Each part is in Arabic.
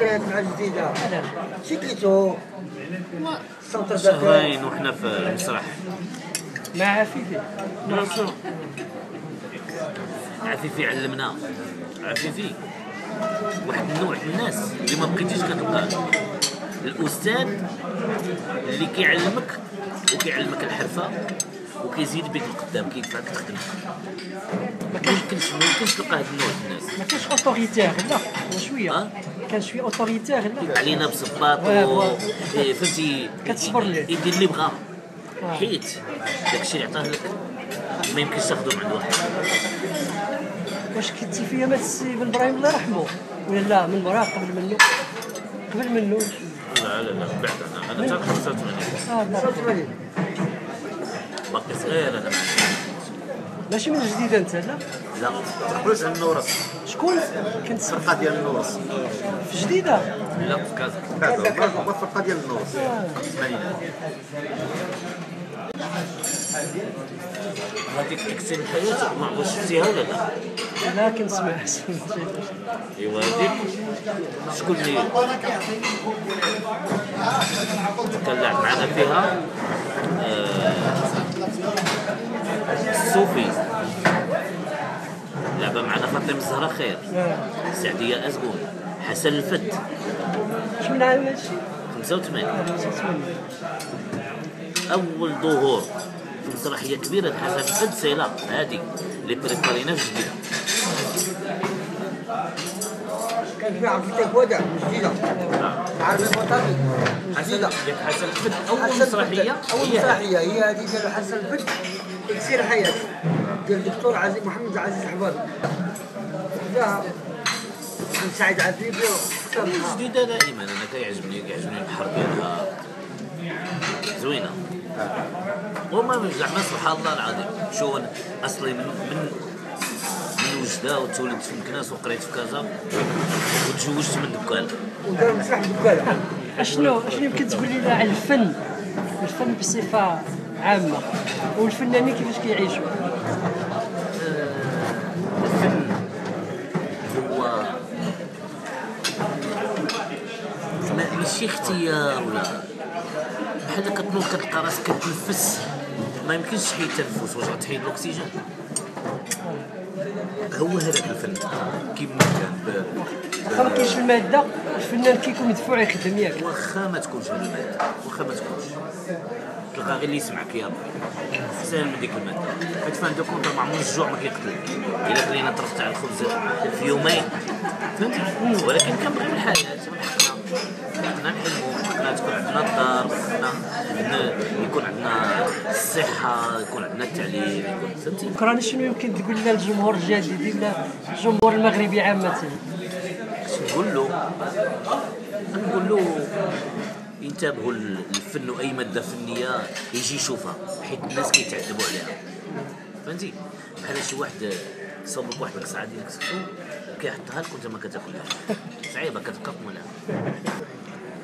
ذكريات مع الجديده شي كليتو شهرين وحنا في المسرح مع عفيفي. عفيفي علمنا. عفيفي. واحد النوع من الناس اللي ما بقيتيش كتلقاه الأستاذ اللي كيعلمك وكيعلمك الحرفة وكيزيد بك القدام كيدفعك تخدم. ما يمكنش ما يمكنش تلقى هذا النوع من الناس. ما كانش autoritaire لا شوية. أه؟ كان شوية autoritaire لا. علينا بصباط. إيه، فهمتي؟ كتصبر ليه. يدير اللي بغا. آه. حيت داكشي اللي عطاه لك ما يمكنش تاخذه من عند واحد واش كنتي في أيامات السي بن إبراهيم؟ الله يرحمه. ولا لا من وراه قبل منه. قبل منه. لا لا لا بعد. أنا أنا حتى 85 آه لا. 85 باقي صغير أنا. ماشي من الجديد أنت لا؟ لا. تقبلوش عن النورس. شكون؟ كنت الفرقه ديال النورس. في جديدة؟ لا في كازا كذا هو الفرقه ديال النورس. الثمانينات هذيك اكسين الحياة ما عرفتش شفتيها ولا لا. لا كنسمع ايوا هذيك شكون اللي كان معنا فيها؟ فاطمة الزهراء خير. سعدية أزقون حسن الفد شو من عام هادشي؟ 85 أول ظهور في مسرحية كبيرة حسن الفد سيلا هادي اللي بريبارينا في جديدة. كان في عبد التكوادع من جديدة. عارف الفطاطي جديدة. ديك حسن الفد أول مسرحية؟ هادي. مسرحية هي هذه ديال حسن الفت. تكسير الحياة ديال الدكتور عزيز محمد عزيز الحبابي سعيد عفيفي. جديدة دائما أنا كيعجبني كيعجبني البحر ديالها زوينة. وما زعما سبحان الله العظيم. شو أنا أصلي من من من وجدة وتولدت في مكناس وقريت في كازا. وتزوجت من دكان. ودار مسرح بكاله اشنو أشنو يمكن تقول لنا على الفن؟ الفن بصفة عامة. والفنانين كيفاش كيعيشوا الفن هو ما- ولا بحال كتنوض كتلقى راسك كتنفس. ما يمكنش تحيد التنفس واش غتحيد الأكسجين. هو هذاك الفن. كيما كان ب- واخا ما كاينش المادة الفنان كيكون مدفوع يخدم ياك. واخا ما تكونش المادة. واخا ما تكونش. تلقى غير اللي يسمعك يا سهل من ديك المادة. حيت fin de compte مع الجوع ما كيقتلك إلا كلينا طرف تاع الخبز في يومين. فهمتي ولكن كنبغيو الحياة. حقنا حقنا حقنا تكون عندنا الدار ن- يكون عندنا الصحة يكون عندنا التعليم يكون فهمتي؟ شنو يمكن تقول لنا الجمهور الجديد ولا الجمهور المغربي عامة؟ نقول له نقول له ينتبهوا للفن وأي مادة فنية يجي يشوفها حيت الناس كيتعذبوا عليها. فهمتي؟ بحال شي واحد صوب لك واحد القصعه ديال الكسكسو كيحطها لك وانت ما كتاكلهاش. صعيبة كتبقى مولها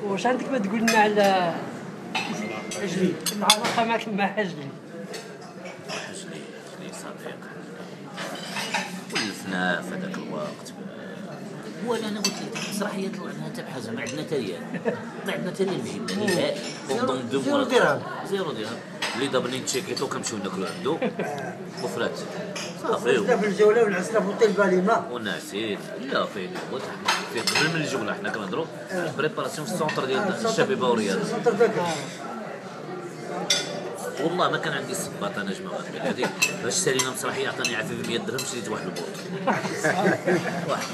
واش عندك ما تقول لنا على عجلي العلاقه معك مع عجلي حجلي حجلي صديق ولفنا في هذاك الوقت. هو اللي أنا قلت لك المسرحيه طلعنا حتى بحاجه ما عندنا تريال ما عندنا تريال جبنا نهائي zéro درهم. zéro درهم. اللي ضربني تشيكيتو كنمشيو ناكلو عنده وفرات. صافي في الجولة في اوتيل باليما وناسيت لا فين هو في قبل من الجوله حنا كنهضروا préparation في ال centre ديال الشبيبه والرياض centre d'accueil والله ما كان عندي الصباط أنا جماعة هذه باش شرينا مسرحيه عطاني عفيف 100 درهم شريت واحد البوط واحد.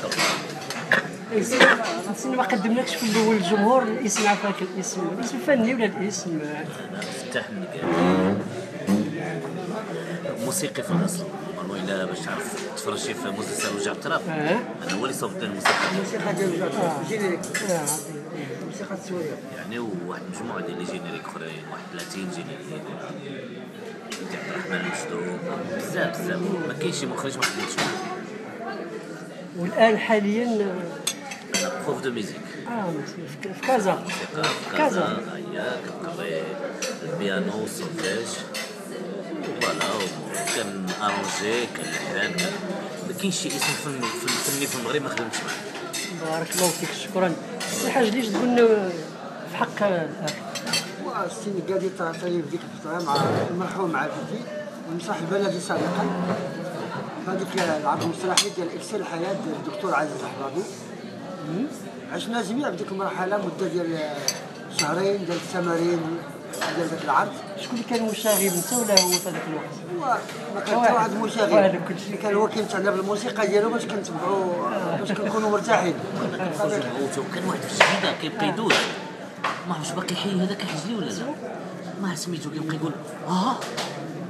نسينا ما قدمناكش في الأول الجمهور الاسم عفاك الاسم الاسم الفني ولا الاسم أنا النقاب موسيقي في الاصل الا باش تعرف تفرج شي في مسلسل وجع التراب آه؟ أنا هو اللي صوبت الموسيقى الموسيقى ديال الجزائر جينيريك آه، عظيم. الموسيقى السوريه يعني وواحد مجموعة ديال les génériques أخرين واحد 30 générique. ديال عبد الرحمن المسلوب بزاف بزاف. ما كاينش شي مخرج ما خدمتش والآن حاليا أنا prof de musique آه في- في كازا. في كازا. كازا هيا كنقري البيانو و ال solfège voilà كن arranger كنلحن ما كاينش شي اسم فن- فن- فني في المغرب ما خدمتش معاه. بارك الله فيك شكرا. سي حاج ليش تقول لنا في حق والسن قاعد يطلع في ديك الفترة مع المرحوم عافيتي المسرح البلدي سابقا. هذيك العرض المسرحي ديال اكسير الحياة ديال الدكتور عزيز الحبابي عشنا جميع في ديك المرحلة مدة ديال شهرين ديال التمارين. ديال ذاك العرض. شكون اللي كان مشاغب أنت ولا هو في هذاك الوقت؟ هو ما كان حتى واحد مشاغب شيء. كان هو كيمتعنا بالموسيقى ديالو باش كنتبعوا باش كنكونوا مرتاحين. وكان واحد في الجديده كيبقى يدوز ما عرفتش باقي حي هذاك كيحجز لي ولا لا؟ ما عرفت سميتو كيبقى يقول آه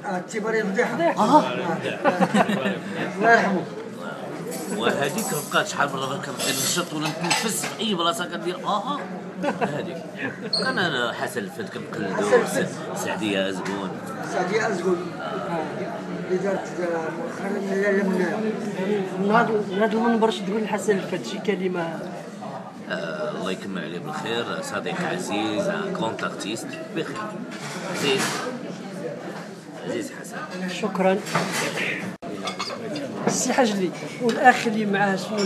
آه، التباري الفضيحه آه. الله يرحمه. وهذيك بقات شحال من مره كنبقى نشط ولا نتنفس في أي بلاصة كندير آه. هذيك. أنا حسن الفد كنقلدو. سعدية ازقون سعدي ازقل اللي دارت مؤخرا لا لا من هذا من هذا المنبر تقول لحسن الفد شي كلمة. آه الله يكمل عليه بالخير. صديق عزيز كونت ارتيست بخير. عزيز. عزيز حسن. شكرا. سي حاج لي والاخ اللي معاه شنو؟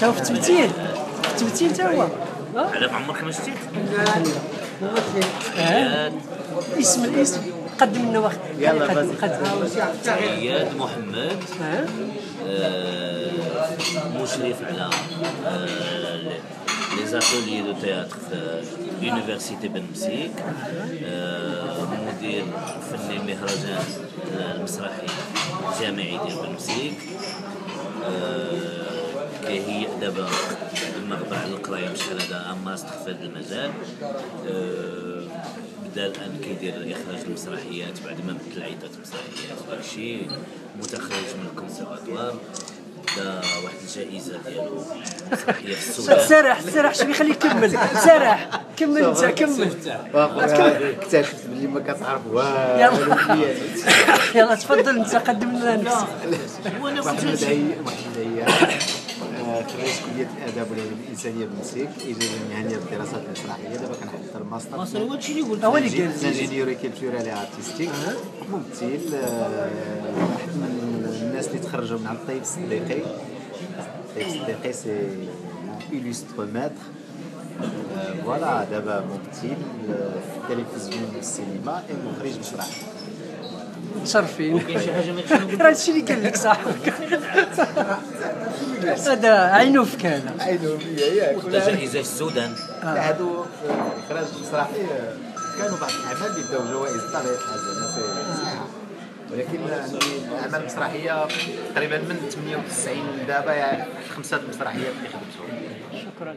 تا في التمثيل. في التمثيل تا هو؟ على عمرك ما شتيت ممثل آه. اسم الاسم قدم لنا واحد. يلا قدم إياد محمد؟ آه، مشرف على les ateliers de théâtre في université بن مسيك آه، مدير فني مهرجان المسرحي الجامعي ديال بن مسيك آه، كيهيئ دابا المغبر على القرايه بشحال هذا un master في هذا المجال آه، بدا الان كيدير إخراج المسرحيات بعد ما بدل عدة مسرحيات داكشي متخرج من الكونسيرفاتوار دا واحد الجائزة ديالو. مسرحية في السودان. سرح سرح شوي خليه يكمل. سرح. كمل انت كمل. اكتشفت باللي ما كتعرف. والو يلا تفضل انت قدم لنا نفسك وأنا كنت هادشي. خريج كلية الآداب والعلوم الإنسانية بنمسيك إجازة المهنية بالدراسات المسرحية دابا كنحضر ماستر واصل هو هادشي اللي قلت هو اللي قال. ingénierie artistique ممثل آه، واحد من الناس اللي تخرجوا من عند الطيب الصديقي الطيب الصديقي cet illustre maître voilà دابا ممثل آه، في التلفزيون والسينما ومخرج مسرحي متشرفين راه هادشي اللي قال لك صاحبك هذا عينو فيك هذا عينهم ليا ياك في السودان؟ هادو في الاخراج المسرحي آه، كانوا بعض الأعمال اللي داو جوائز بطبيعه الحال ولكن عندي الأعمال المسرحية تقريبا من 98 دابا يعني خمسة المسرحيات اللي خدمتهم. شكرا.